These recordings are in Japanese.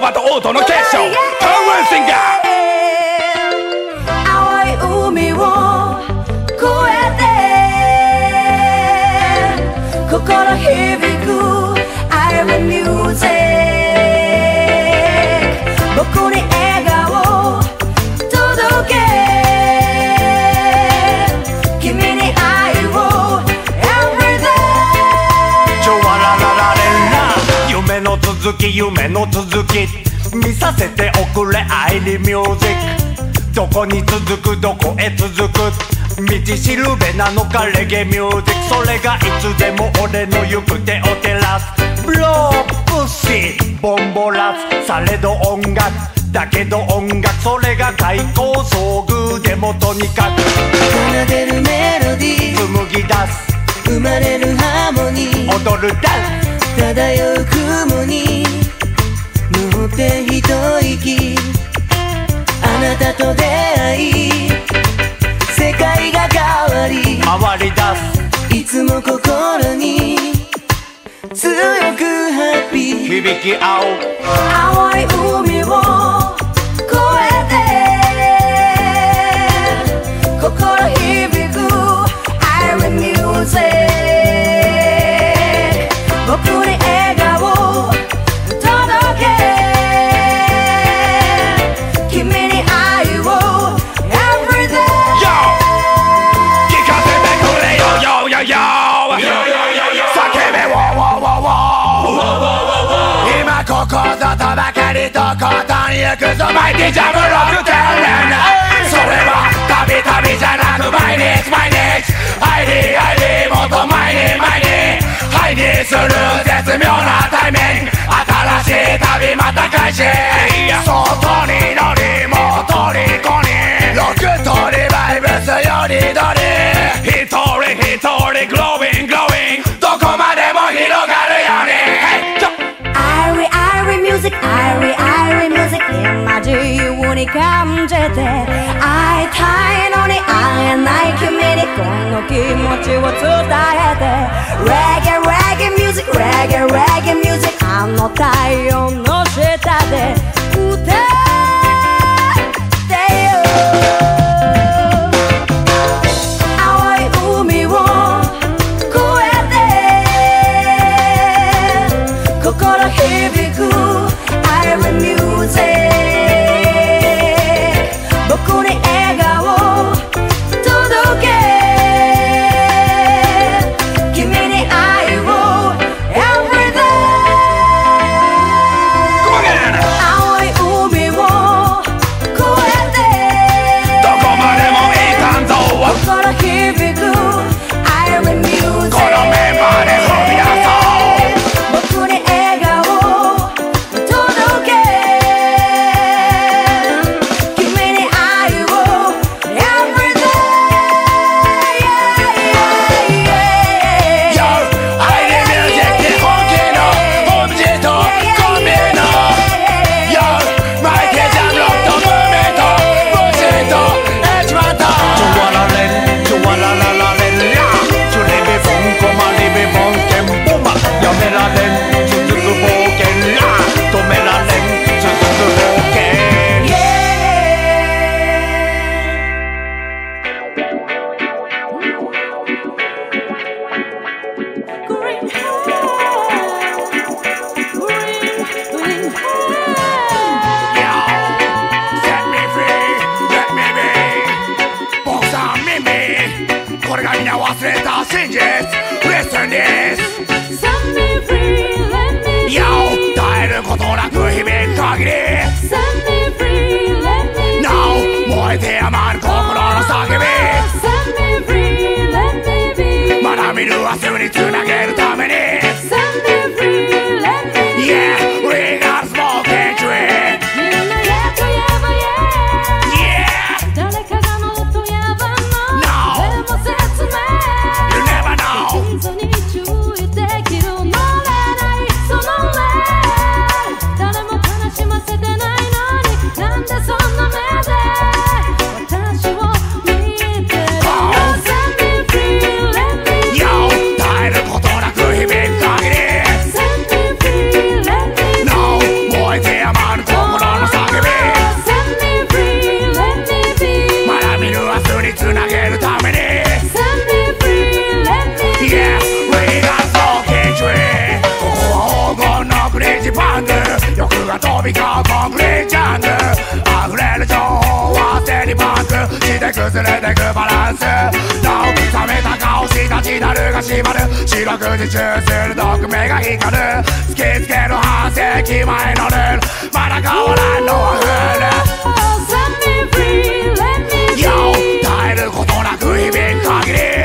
葉とオートの結晶タウンシンガー夢の続き。見させておくれ愛にミュージック。どこに続くどこへ続く。道しるべなのかレゲエミュージック。それがいつでも俺の行く手を照らす。ブロープシーボンボラス。されど音楽。だけど音楽。それが開口遭遇でもとにかく。奏でるメロディー。紡ぎ出す。生まれるハーモニー。踊るダンス漂う雲に乗って一息。あなたと出会い世界が変わり。回り出いつも心に強くハッピすー。響き合う。青い海を越えて心響く。I will music ばかりとことに行くぞマイティジャムロックテレンそれは旅旅じゃなく毎日毎日。ID ID もっと前に前にハイにする絶妙なタイミング。新しい旅また開始の気持ちを伝えて Reggae Reggae Music Reggae Reggae Music あの太陽の下でにつなげるためシダルが閉まる四六時中鋭く目が光る。突きつける半世紀前のルール。まだ変わらんのはフール Yo 耐えることなく響く限り。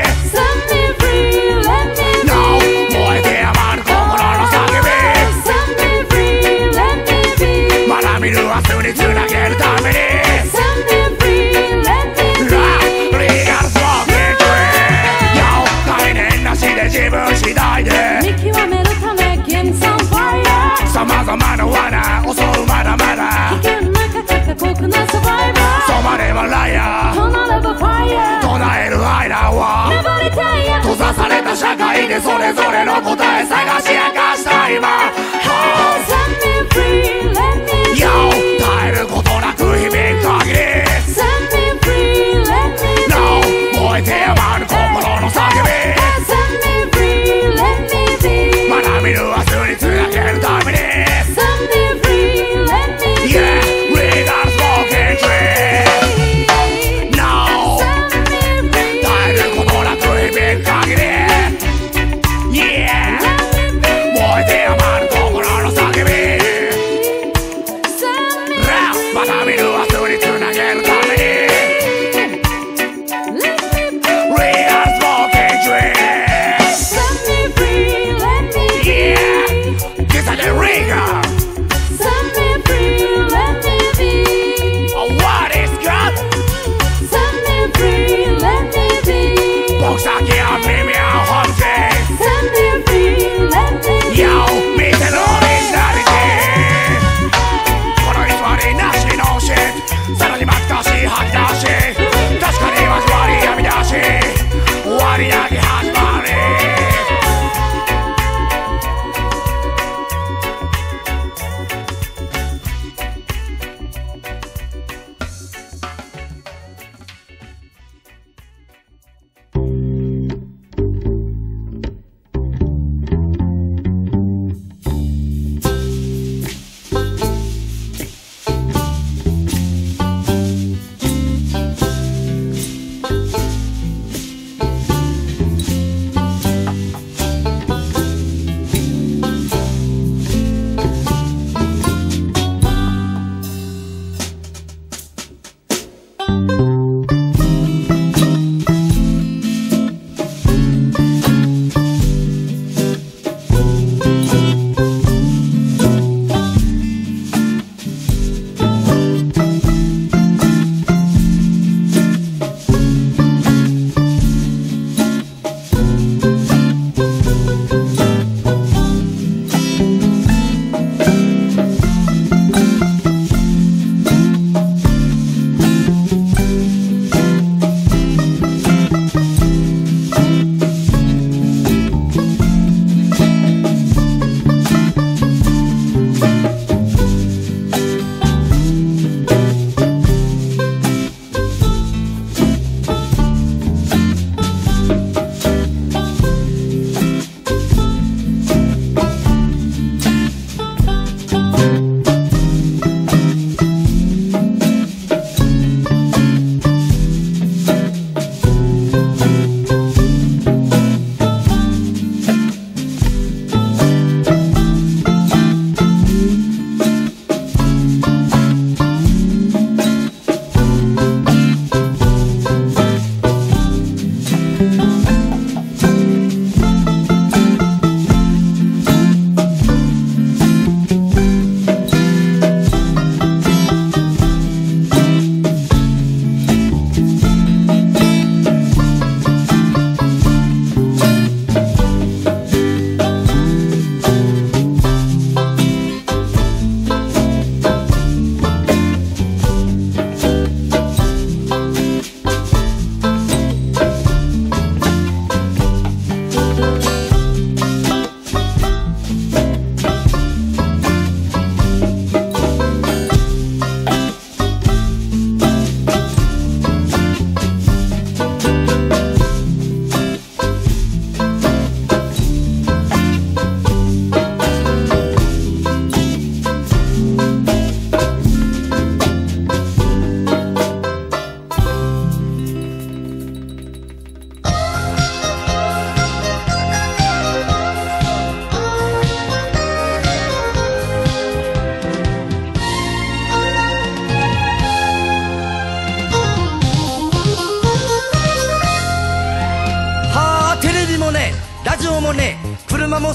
さされた社会でそれぞれの答え探し明かした今。House free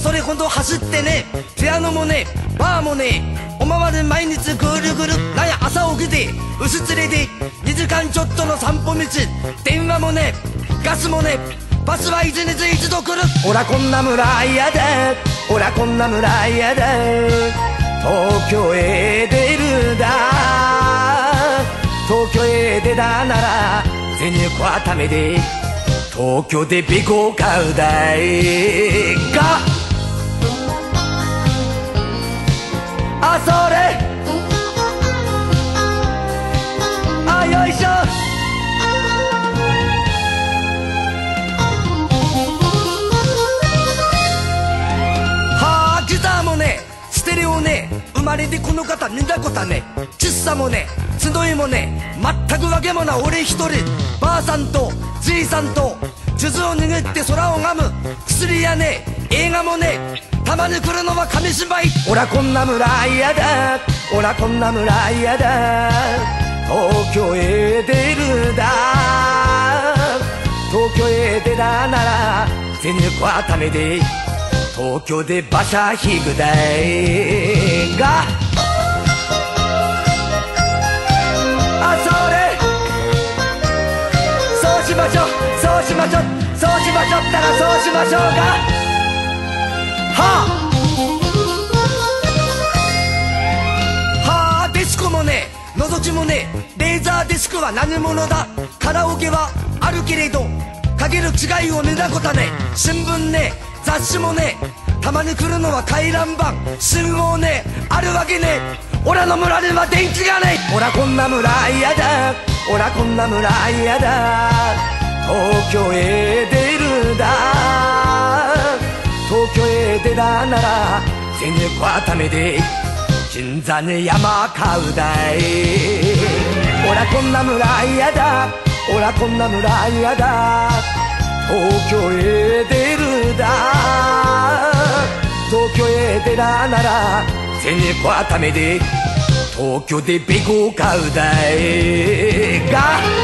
それほど走ってね。ピアノもねバーもねおまわる毎日ぐるぐるなや朝起きて薄連れで2時間ちょっとの散歩道電話もねガスもねバスは一日一度来る。ほらこんな村嫌だほらこんな村嫌だ東京へ出るだ。東京へ出たなら全力はためで東京でビコを買うだい。がもね集いもね全くわけもない。俺一人ばあさんとじいさんと数珠を握って空を拝む。薬やね映画もねたまに来るのは紙芝居。ほらこんな村嫌だ。ほらこんな村嫌だ。東京へ出るだ。東京へ出たなら全力はためで東京で馬車引くだいが。しましょう。そうしましょう。そうしましょう。ったらそうしましょうかはあ。はあディスコもね覗きもねレーザーディスクは何者だ。カラオケはあるけれどかける違いを見たことね。新聞ね雑誌もねたまに来るのは回覧板信号ねあるわけね。俺の村では電気がねほらこんな村嫌だ。ほらこんな村嫌だ。東京へ出るだ。東京へ出たなら全力はためで金座に山買うだい。ほらこんな村嫌だ。ほらこんな村嫌だ。東京へ出るだ。東京へ出たなら全力はためで東京でベコを買うだいが